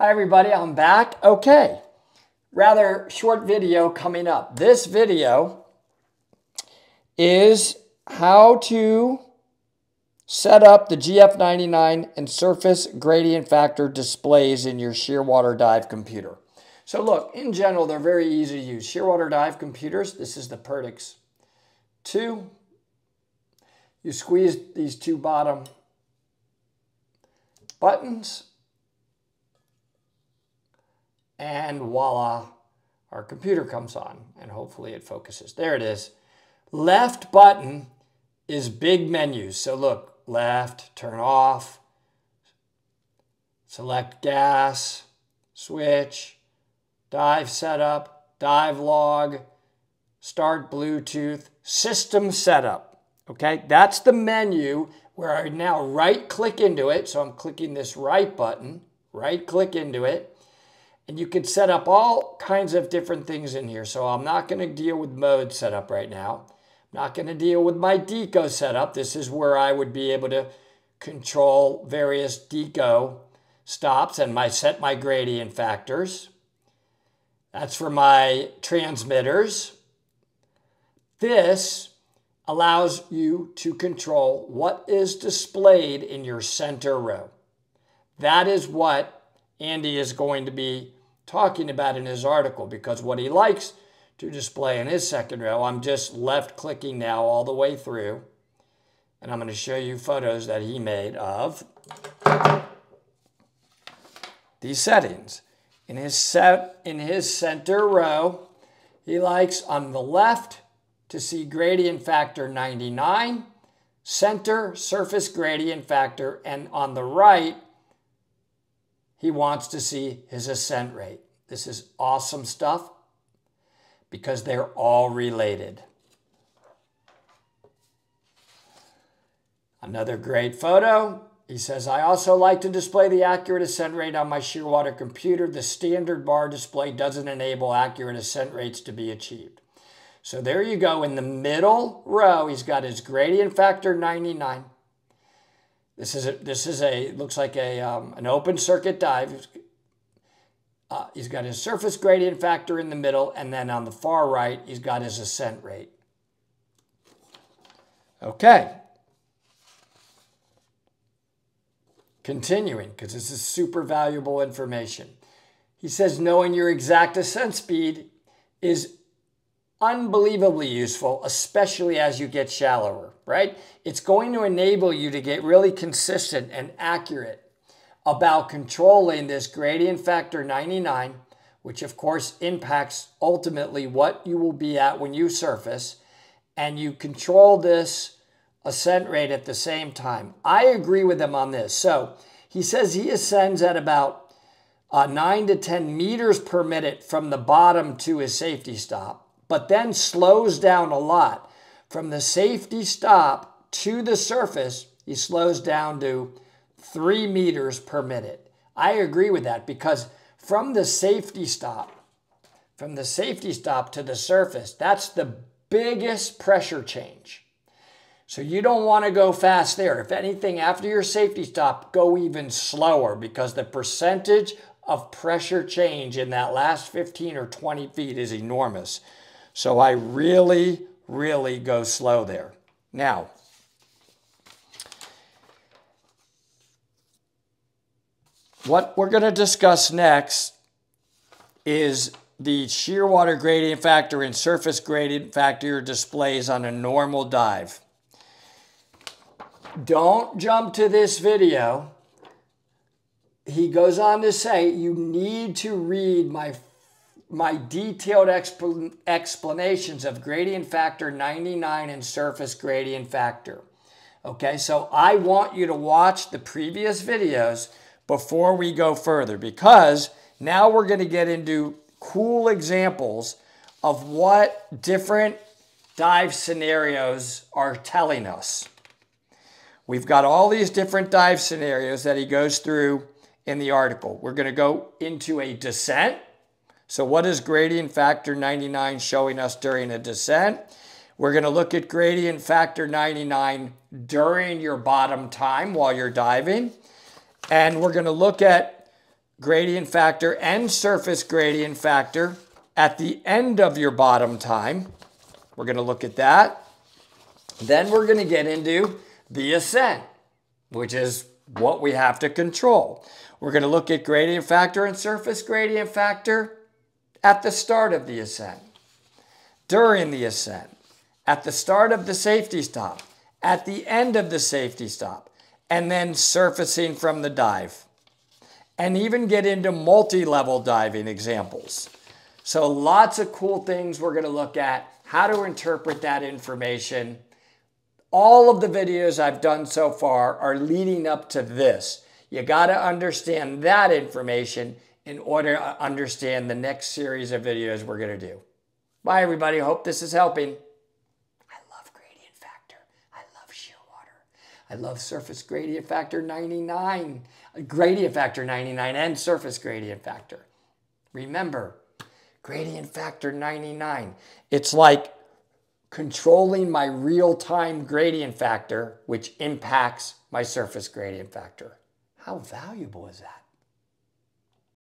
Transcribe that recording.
Hi everybody, I'm back. Okay, rather short video coming up. This video is how to set up the GF99 and surface gradient factor displays in your Shearwater Dive computer. So look, in general, they're very easy to use. Shearwater Dive computers, this is the Perdix 2. You squeeze these two bottom buttons and voila, our computer comes on and hopefully it focuses. There it is. Left button is big menus. So look, left, turn off, select gas, switch, dive setup, dive log, start Bluetooth, system setup. Okay, that's the menu where I now right click into it. So I'm clicking this right button, right click into it. And you can set up all kinds of different things in here. So I'm not going to deal with mode setup right now. I'm not going to deal with my deco setup. This is where I would be able to control various deco stops and my set my gradient factors. That's for my transmitters. This allows you to control what is displayed in your center row. That is what Andy is going to be talking about in his article because what he likes to display in his second row, I'm just left clicking now all the way through. And I'm going to show you photos that he made of these settings. In his, set, in his center row, he likes on the left to see gradient factor 99, center surface gradient factor, and on the right, he wants to see his ascent rate. This is awesome stuff because they're all related. Another great photo. He says, I also like to display the accurate ascent rate on my Shearwater computer. The standard bar display doesn't enable accurate ascent rates to be achieved. So there you go. In the middle row, he's got his gradient factor 99. This is a, this is a looks like a um, an open circuit dive. Uh, he's got his surface gradient factor in the middle, and then on the far right, he's got his ascent rate. Okay. Continuing, because this is super valuable information. He says knowing your exact ascent speed is unbelievably useful, especially as you get shallower, right? It's going to enable you to get really consistent and accurate about controlling this gradient factor 99, which of course impacts ultimately what you will be at when you surface, and you control this ascent rate at the same time. I agree with him on this. So he says he ascends at about uh, 9 to 10 meters per minute from the bottom to his safety stop but then slows down a lot. From the safety stop to the surface, he slows down to three meters per minute. I agree with that because from the safety stop, from the safety stop to the surface, that's the biggest pressure change. So you don't want to go fast there. If anything, after your safety stop, go even slower because the percentage of pressure change in that last 15 or 20 feet is enormous. So I really, really go slow there. Now, what we're going to discuss next is the Shearwater gradient factor and surface gradient factor displays on a normal dive. Don't jump to this video. He goes on to say you need to read my my detailed expl explanations of gradient factor 99 and surface gradient factor. Okay, so I want you to watch the previous videos before we go further because now we're going to get into cool examples of what different dive scenarios are telling us. We've got all these different dive scenarios that he goes through in the article. We're going to go into a descent, so what is gradient factor 99 showing us during a descent? We're going to look at gradient factor 99 during your bottom time while you're diving. And we're going to look at gradient factor and surface gradient factor at the end of your bottom time. We're going to look at that. Then we're going to get into the ascent, which is what we have to control. We're going to look at gradient factor and surface gradient factor at the start of the ascent, during the ascent, at the start of the safety stop, at the end of the safety stop, and then surfacing from the dive. And even get into multi-level diving examples. So lots of cool things we're going to look at, how to interpret that information. All of the videos I've done so far are leading up to this. You got to understand that information in order to understand the next series of videos we're going to do. Bye, everybody. Hope this is helping. I love gradient factor. I love shear water. I love surface gradient factor 99, gradient factor 99, and surface gradient factor. Remember, gradient factor 99. It's like controlling my real-time gradient factor, which impacts my surface gradient factor. How valuable is that?